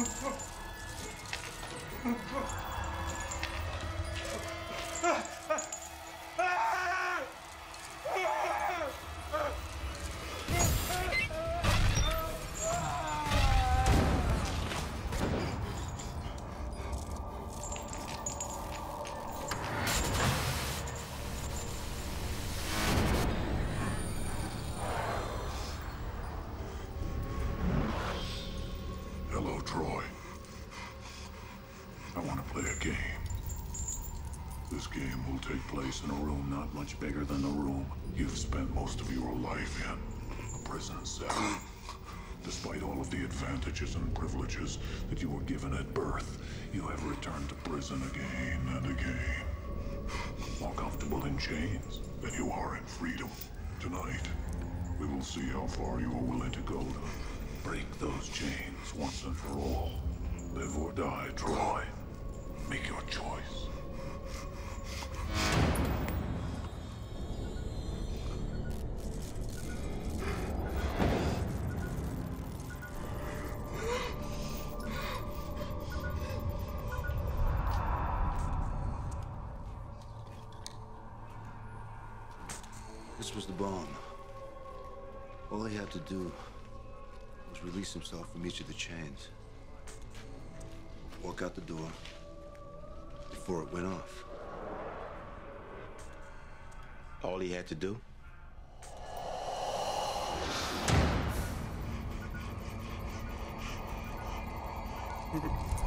Oh, Troy. I want to play a game. This game will take place in a room not much bigger than the room you've spent most of your life in. A prison cell. Despite all of the advantages and privileges that you were given at birth, you have returned to prison again and again. More comfortable in chains than you are in freedom. Tonight, we will see how far you are willing to go to break those chains once and for all. Live or die, Troy. Make your choice. This was the bomb. All he had to do was release himself from each of the chains. Walk out the door before it went off. All he had to do?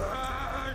Ah!